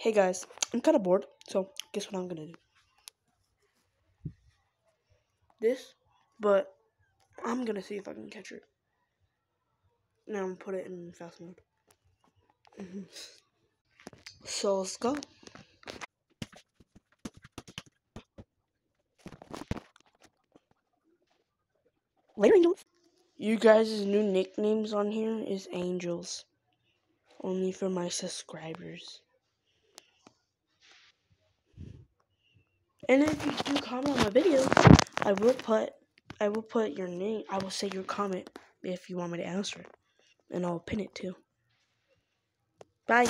Hey guys, I'm kind of bored, so guess what I'm gonna do? This, but I'm gonna see if I can catch it. Now I'm gonna put it in fast mode. Mm-hmm. So let's go. Later, angels. You guys' new nicknames on here is angels. Only for my subscribers. And if you do comment on my video, I will put I will put your name. I will say your comment if you want me to answer it, and I'll pin it too. Bye.